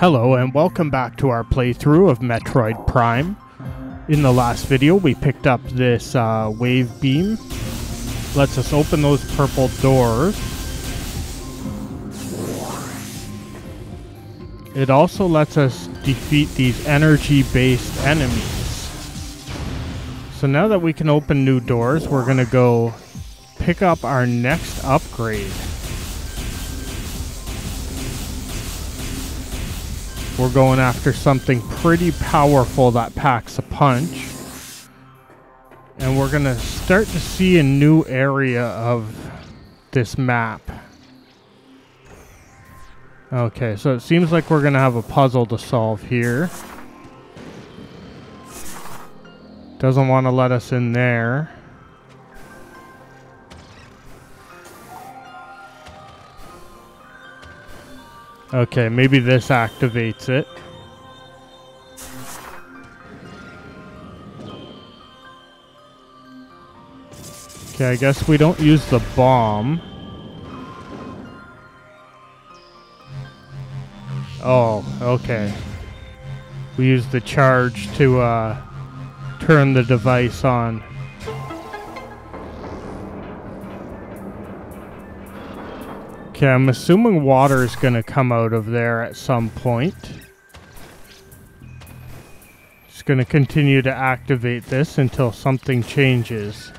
Hello and welcome back to our playthrough of Metroid Prime. In the last video we picked up this uh, wave beam. Lets us open those purple doors. It also lets us defeat these energy based enemies. So now that we can open new doors, we're going to go pick up our next upgrade. We're going after something pretty powerful that packs a punch. And we're going to start to see a new area of this map. Okay, so it seems like we're going to have a puzzle to solve here. Doesn't want to let us in there. Okay, maybe this activates it. Okay, I guess we don't use the bomb. Oh, okay. We use the charge to uh, turn the device on. Okay, I'm assuming water is going to come out of there at some point. Just going to continue to activate this until something changes.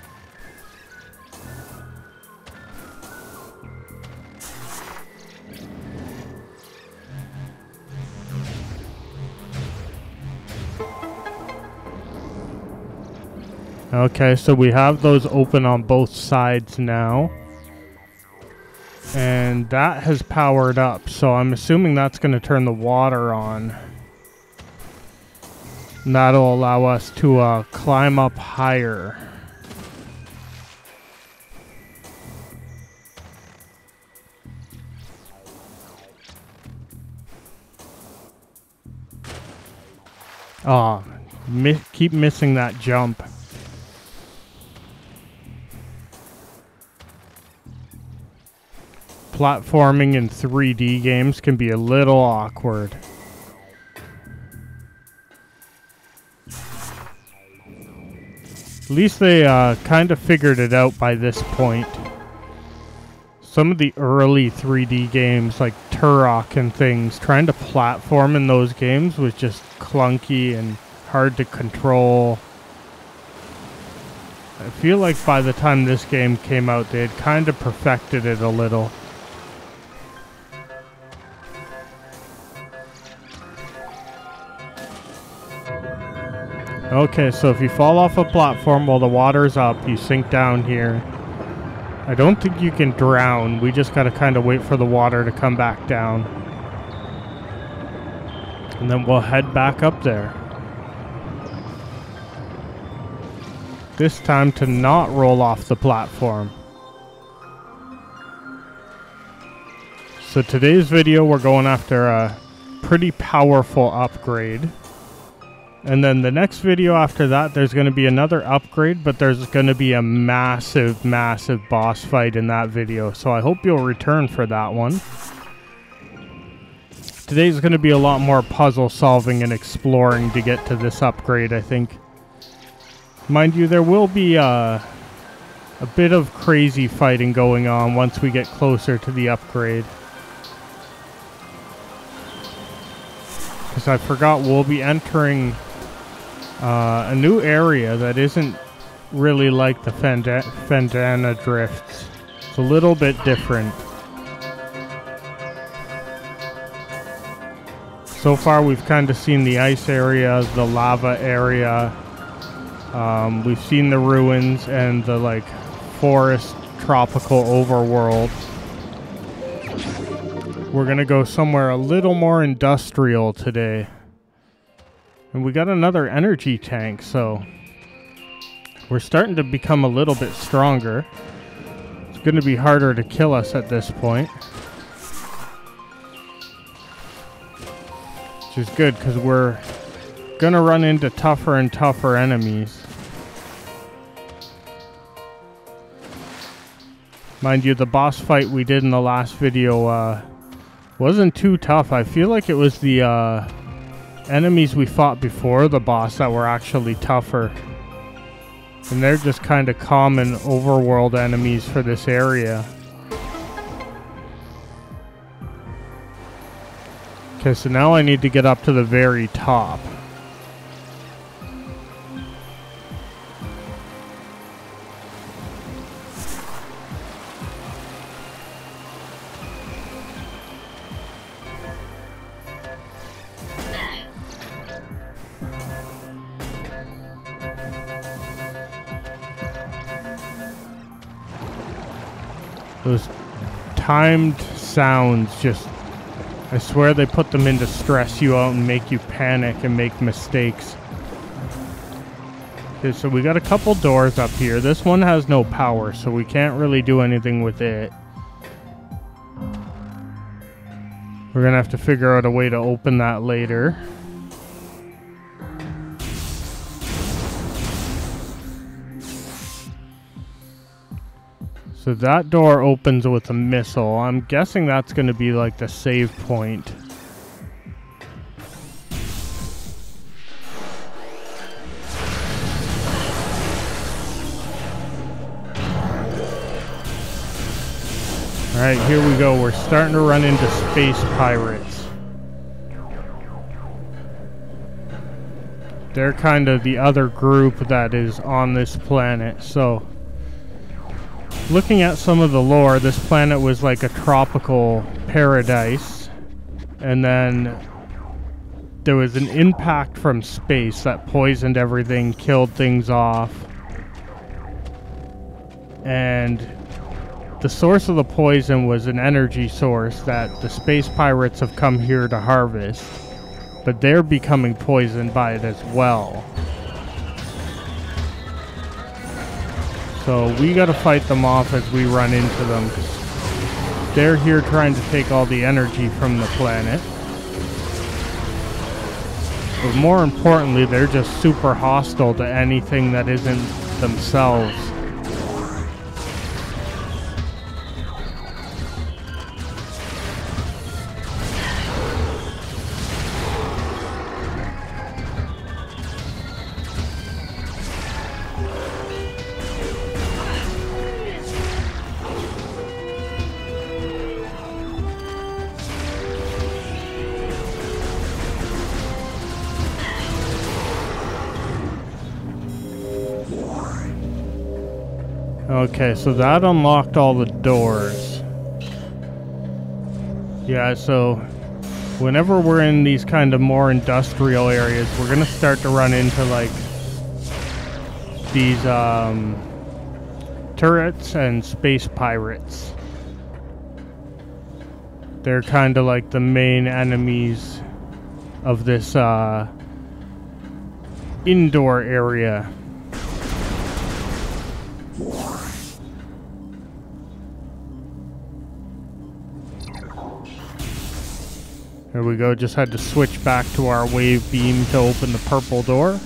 Okay, so we have those open on both sides now. And that has powered up, so I'm assuming that's going to turn the water on. And that'll allow us to uh, climb up higher. Oh, mi keep missing that jump. Platforming in 3D games can be a little awkward. At least they uh, kind of figured it out by this point. Some of the early 3D games like Turok and things, trying to platform in those games was just clunky and hard to control. I feel like by the time this game came out, they had kind of perfected it a little. Okay, so if you fall off a platform while the water's up, you sink down here. I don't think you can drown. We just gotta kind of wait for the water to come back down. And then we'll head back up there. This time to not roll off the platform. So today's video, we're going after a pretty powerful upgrade. And then the next video after that, there's going to be another upgrade, but there's going to be a massive, massive boss fight in that video. So I hope you'll return for that one. Today's going to be a lot more puzzle solving and exploring to get to this upgrade, I think. Mind you, there will be uh, a bit of crazy fighting going on once we get closer to the upgrade. Because I forgot we'll be entering uh, a new area that isn't really like the Fenda Phendrana drifts. It's a little bit different. So far we've kind of seen the ice area, the lava area. Um, we've seen the ruins and the like forest tropical overworld. We're gonna go somewhere a little more industrial today. And we got another energy tank, so we're starting to become a little bit stronger. It's going to be harder to kill us at this point. Which is good, because we're going to run into tougher and tougher enemies. Mind you, the boss fight we did in the last video uh, Wasn't too tough. I feel like it was the uh, enemies we fought before the boss that were actually tougher. And they're just kind of common overworld enemies for this area. Okay, so now I need to get up to the very top. Those timed sounds just I swear they put them in to stress you out and make you panic and make mistakes. Okay, so we got a couple doors up here. This one has no power, so we can't really do anything with it. We're gonna have to figure out a way to open that later. So that door opens with a missile. I'm guessing that's going to be like the save point. Alright, here we go. We're starting to run into space pirates. They're kind of the other group that is on this planet, so looking at some of the lore, this planet was like a tropical paradise. And then there was an impact from space that poisoned everything, killed things off. And the source of the poison was an energy source that the space pirates have come here to harvest. But they're becoming poisoned by it as well. So we gotta fight them off as we run into them. They're here trying to take all the energy from the planet. But more importantly, they're just super hostile to anything that isn't themselves. Okay, so that unlocked all the doors. Yeah, so whenever we're in these kind of more industrial areas, we're going to start to run into like these um, turrets and space pirates. They're kind of like the main enemies of this uh, indoor area. There we go, just had to switch back to our wave beam to open the purple door.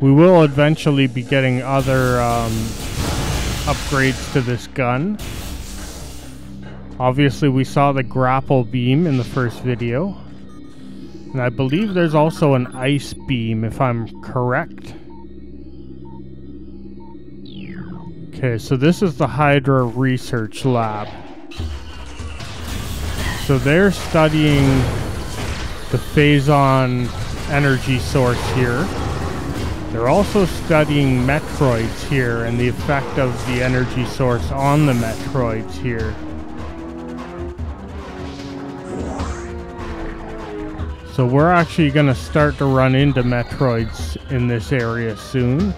We will eventually be getting other um, upgrades to this gun. Obviously we saw the grapple beam in the first video. And I believe there's also an ice beam if I'm correct. Okay, so this is the Hydra Research Lab. So they're studying the Phazon energy source here. They're also studying Metroids here and the effect of the energy source on the Metroids here. So we're actually going to start to run into Metroids in this area soon.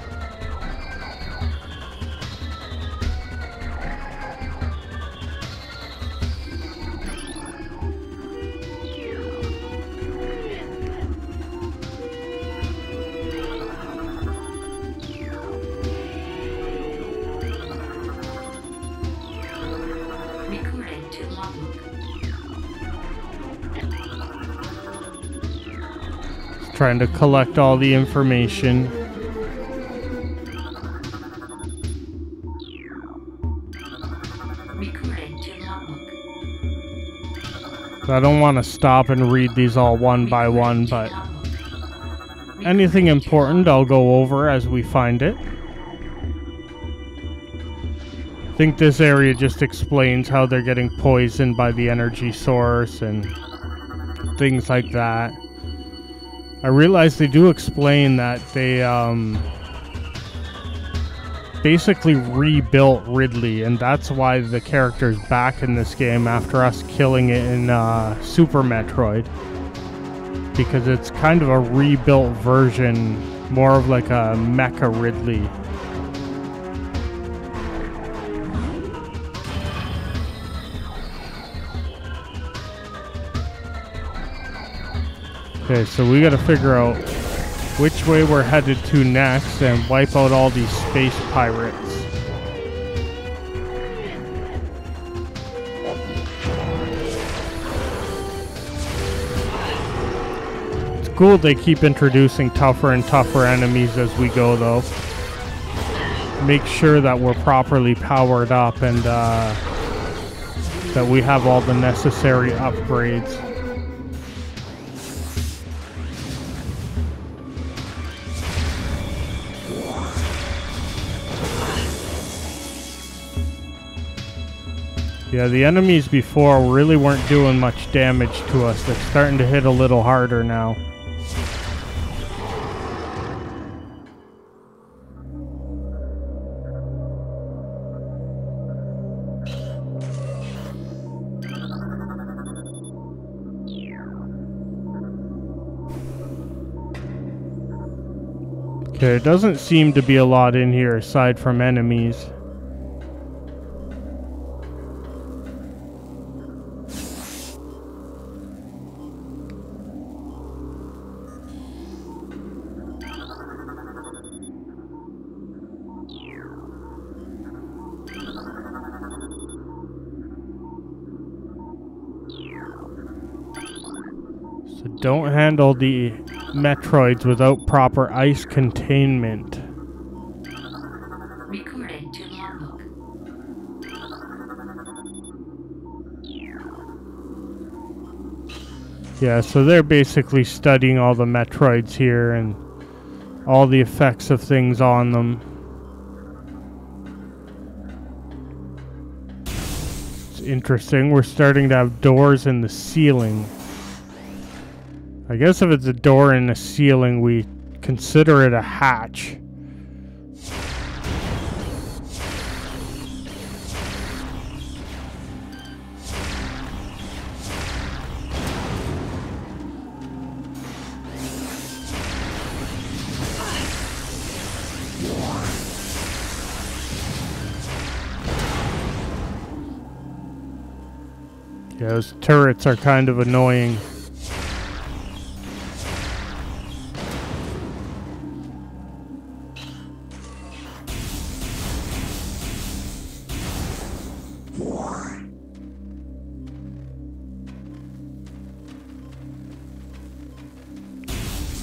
Trying to collect all the information. I don't want to stop and read these all one by one, but anything important I'll go over as we find it. I think this area just explains how they're getting poisoned by the energy source and things like that. I realize they do explain that they um, basically rebuilt Ridley, and that's why the character's back in this game after us killing it in uh, Super Metroid. Because it's kind of a rebuilt version, more of like a Mecha Ridley. Okay, so we gotta figure out which way we're headed to next and wipe out all these space pirates. It's cool they keep introducing tougher and tougher enemies as we go though. Make sure that we're properly powered up and uh, that we have all the necessary upgrades. Yeah, the enemies before really weren't doing much damage to us. They're starting to hit a little harder now. Okay, it doesn't seem to be a lot in here aside from enemies. Don't handle the Metroids without proper ice containment. Recording to logbook. Yeah, so they're basically studying all the Metroids here and all the effects of things on them. It's interesting. We're starting to have doors in the ceiling. I guess if it's a door in the ceiling, we consider it a hatch. Yeah, those turrets are kind of annoying.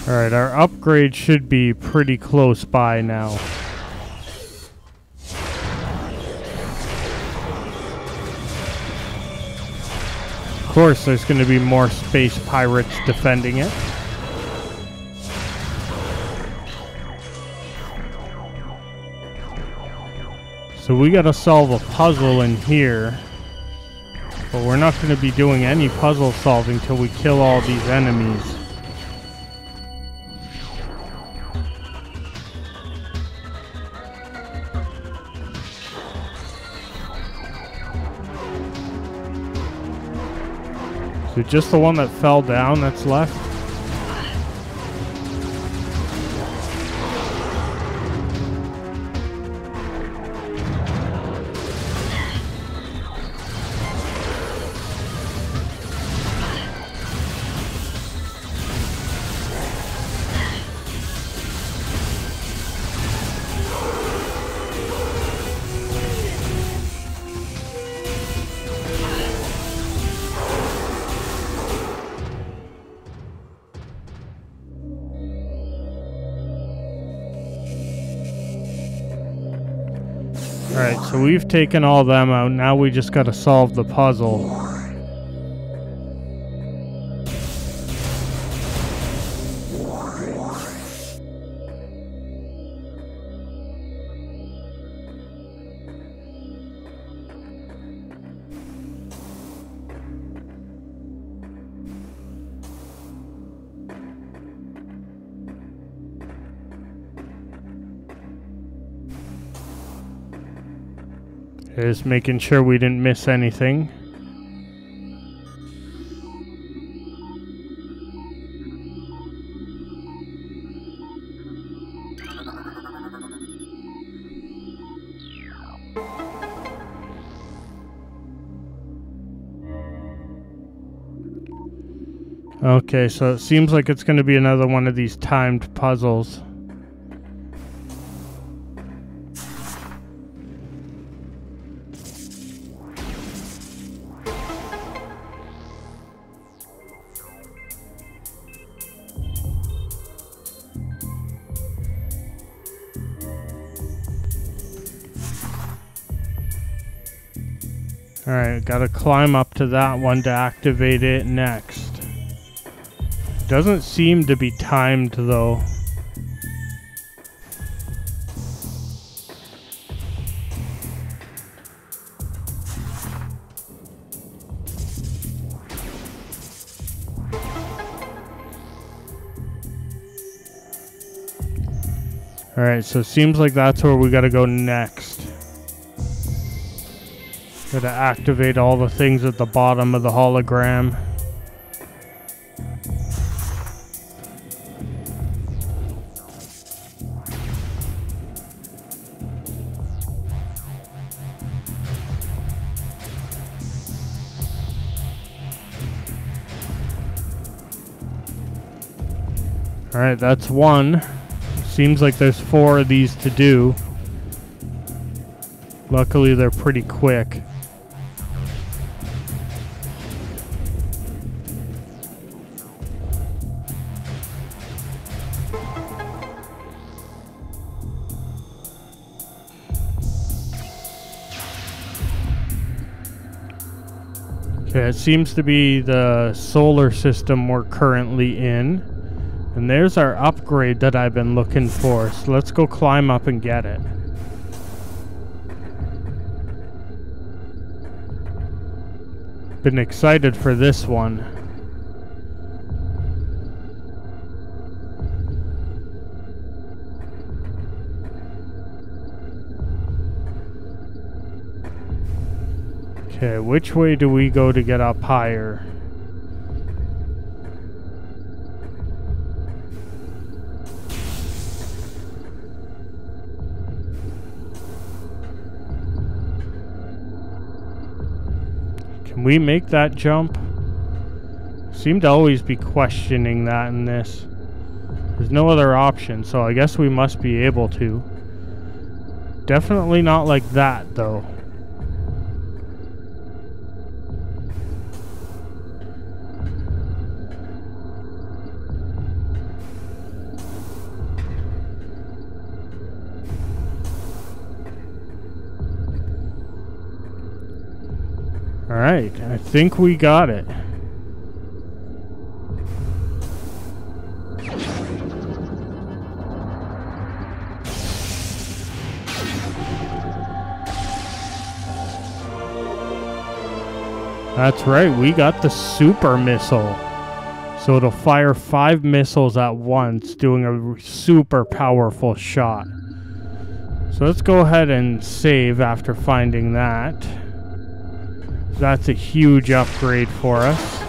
Alright, our upgrade should be pretty close by now. Of course, there's going to be more space pirates defending it. So we gotta solve a puzzle in here. But we're not gonna be doing any puzzle solving till we kill all these enemies. It just the one that fell down that's left? So we've taken all them out. Now we just gotta solve the puzzle. Just making sure we didn't miss anything. Okay, so it seems like it's going to be another one of these timed puzzles. Alright, gotta climb up to that one to activate it next. Doesn't seem to be timed though. Alright, so it seems like that's where we gotta go next. Gotta activate all the things at the bottom of the hologram. Alright, that's one. Seems like there's four of these to do. Luckily, they're pretty quick. Okay, it seems to be the solar system we're currently in. And there's our upgrade that I've been looking for. So let's go climb up and get it. Been excited for this one. Okay, which way do we go to get up higher? Can we make that jump? Seem to always be questioning that in this. There's no other option, so I guess we must be able to. Definitely not like that, though. Alright, I think we got it. That's right, we got the super missile. So it'll fire five missiles at once, doing a super powerful shot. So let's go ahead and save after finding that. That's a huge upgrade for us.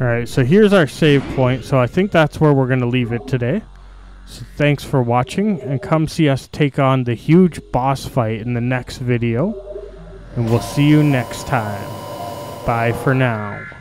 Alright, so here's our save point. So I think that's where we're going to leave it today. So thanks for watching, and come see us take on the huge boss fight in the next video. And we'll see you next time. Bye for now.